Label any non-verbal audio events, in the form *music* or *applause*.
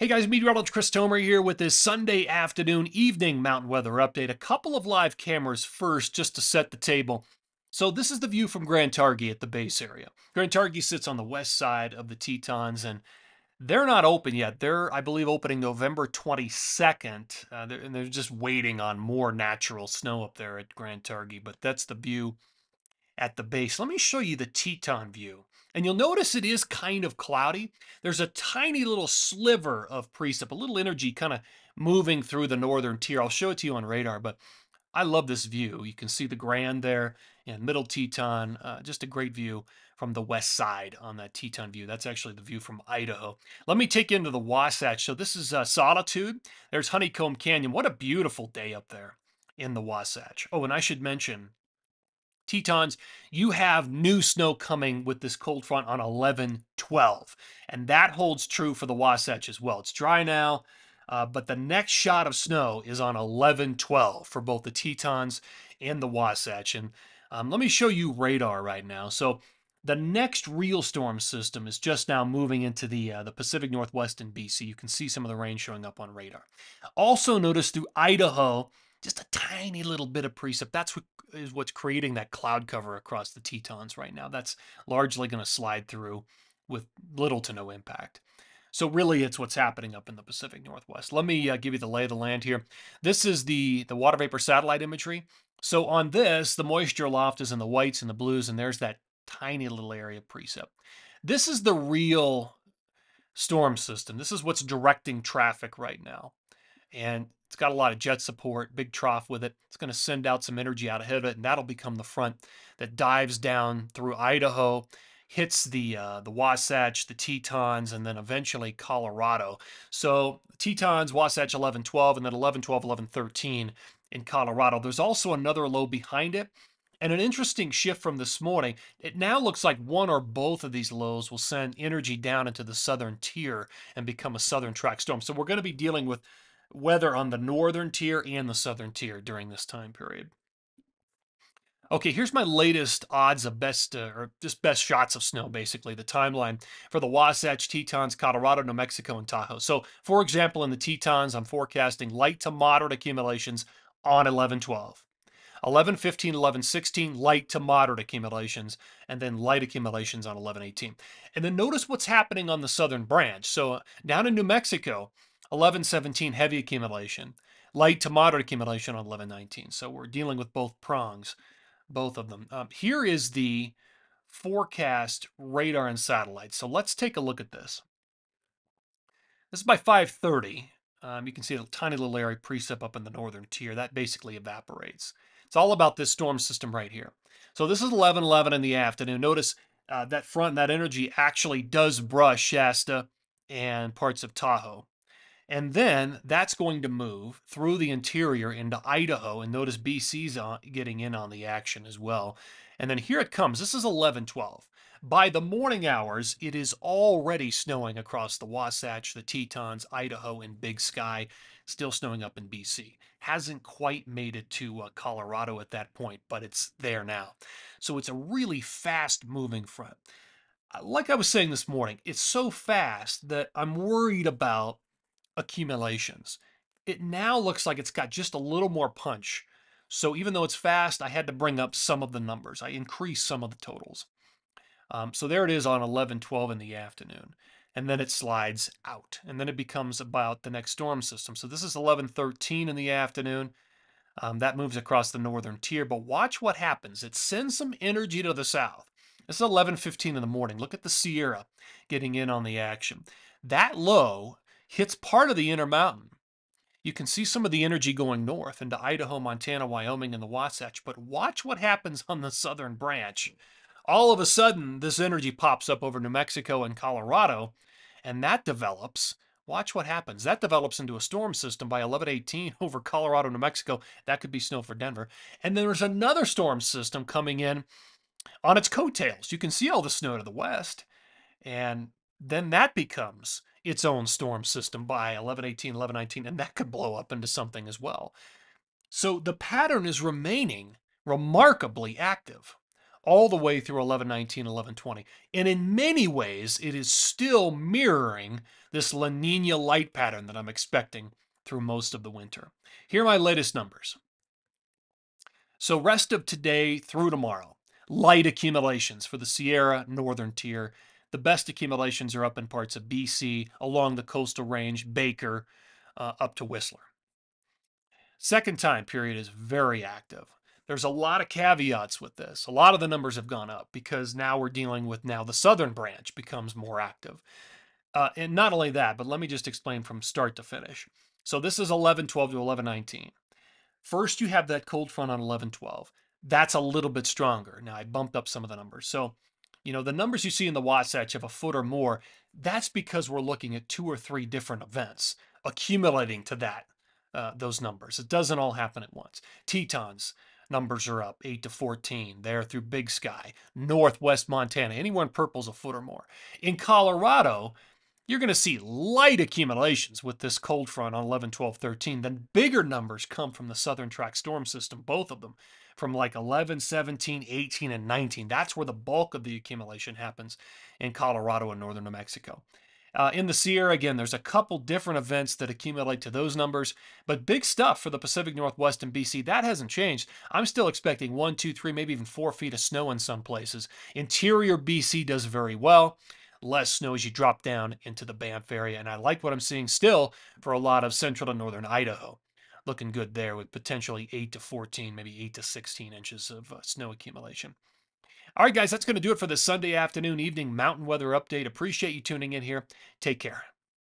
Hey guys, meteorologist Chris Tomer here with this Sunday afternoon evening mountain weather update. A couple of live cameras first just to set the table. So this is the view from Grand Targhee at the base area. Grand Targhee sits on the west side of the Tetons and they're not open yet. They're, I believe, opening November 22nd. Uh, they're, and they're just waiting on more natural snow up there at Grand Targhee. But that's the view at the base. Let me show you the Teton view. And you'll notice it is kind of cloudy. There's a tiny little sliver of precip, a little energy kind of moving through the northern tier. I'll show it to you on radar, but I love this view. You can see the Grand there and Middle Teton, uh, just a great view from the west side on that Teton view. That's actually the view from Idaho. Let me take you into the Wasatch. So this is uh, Solitude. There's Honeycomb Canyon. What a beautiful day up there in the Wasatch. Oh, and I should mention Tetons, you have new snow coming with this cold front on 11 12. And that holds true for the Wasatch as well. It's dry now, uh, but the next shot of snow is on 11 12 for both the Tetons and the Wasatch. And um, let me show you radar right now. So the next real storm system is just now moving into the uh, the Pacific Northwest and BC. You can see some of the rain showing up on radar. Also notice through Idaho, just a tiny little bit of precip. That's what is what's creating that cloud cover across the Tetons right now. That's largely going to slide through with little to no impact. So really, it's what's happening up in the Pacific Northwest. Let me uh, give you the lay of the land here. This is the the water vapor satellite imagery. So on this, the moisture loft is in the whites and the blues, and there's that tiny little area of precip. This is the real storm system. This is what's directing traffic right now. And it's got a lot of jet support, big trough with it. It's going to send out some energy out ahead of it, and that'll become the front that dives down through Idaho, hits the uh, the Wasatch, the Tetons, and then eventually Colorado. So Tetons, Wasatch 11, 12, and then 11, 12, 11, 13 in Colorado. There's also another low behind it. And an interesting shift from this morning, it now looks like one or both of these lows will send energy down into the southern tier and become a southern track storm. So we're going to be dealing with weather on the northern tier and the southern tier during this time period. Okay, here's my latest odds of best, uh, or just best shots of snow, basically, the timeline for the Wasatch, Tetons, Colorado, New Mexico, and Tahoe. So, for example, in the Tetons, I'm forecasting light to moderate accumulations on 11 12. 11 15, 11 16, light to moderate accumulations, and then light accumulations on 11 18. And then notice what's happening on the southern branch. So, down in New Mexico, 1117 heavy accumulation, light to moderate accumulation on 1119. So we're dealing with both prongs, both of them. Um, here is the forecast radar and satellite. So let's take a look at this. This is by 530. Um, you can see a tiny little area precip up in the northern tier. That basically evaporates. It's all about this storm system right here. So this is 1111 in the afternoon. Notice uh, that front, that energy actually does brush Shasta and parts of Tahoe. And then that's going to move through the interior into Idaho. And notice BC's on, getting in on the action as well. And then here it comes. This is 1112. By the morning hours, it is already snowing across the Wasatch, the Tetons, Idaho, and Big Sky. Still snowing up in BC. Hasn't quite made it to uh, Colorado at that point, but it's there now. So it's a really fast moving front. Uh, like I was saying this morning, it's so fast that I'm worried about accumulations. It now looks like it's got just a little more punch. So even though it's fast, I had to bring up some of the numbers. I increased some of the totals. Um, so there it is on 11, 12 in the afternoon. And then it slides out. And then it becomes about the next storm system. So this is 11, 13 in the afternoon. Um, that moves across the northern tier. But watch what happens. It sends some energy to the south. Is 11:15 in the morning. Look at the Sierra getting in on the action. That low hits part of the Intermountain. You can see some of the energy going north into Idaho, Montana, Wyoming, and the Wasatch, but watch what happens on the southern branch. All of a sudden, this energy pops up over New Mexico and Colorado, and that develops. Watch what happens. That develops into a storm system by 1118 *laughs* over Colorado, New Mexico. That could be snow for Denver. And then there's another storm system coming in on its coattails. You can see all the snow to the west. And then that becomes its own storm system by 1118, 1119, and that could blow up into something as well. So the pattern is remaining remarkably active. all the way through 1119, 1120. And in many ways, it is still mirroring this La Nina light pattern that I'm expecting through most of the winter. Here are my latest numbers. So, rest of today through tomorrow, light accumulations for the Sierra Northern Tier. The best accumulations are up in parts of BC, along the coastal range, Baker, uh, up to Whistler. Second time period is very active. There's a lot of caveats with this. A lot of the numbers have gone up because now we're dealing with now the southern branch becomes more active. Uh, and not only that, but let me just explain from start to finish. So this is 11 12 to 11 19. First, you have that cold front on 11 12. That's a little bit stronger. Now, I bumped up some of the numbers. So, you know, the numbers you see in the Wasatch of a foot or more, that's because we're looking at two or three different events accumulating to that, uh, those numbers. It doesn't all happen at once. Tetons, numbers are up 8 to 14 there through Big Sky, northwest Montana. Anyone purple's a foot or more. In Colorado, you're going to see light accumulations with this cold front on 11, 12, 13. Then bigger numbers come from the southern track storm system, both of them from like 11, 17, 18, and 19. That's where the bulk of the accumulation happens in Colorado and northern New Mexico. Uh, in the Sierra, again, there's a couple different events that accumulate to those numbers, but big stuff for the Pacific Northwest and BC. That hasn't changed. I'm still expecting one, two, three, maybe even four feet of snow in some places. Interior BC does very well less snow as you drop down into the Banff area. And I like what I'm seeing still for a lot of central to northern Idaho. Looking good there with potentially 8 to 14, maybe 8 to 16 inches of uh, snow accumulation. All right, guys, that's going to do it for the Sunday afternoon, evening mountain weather update. Appreciate you tuning in here. Take care.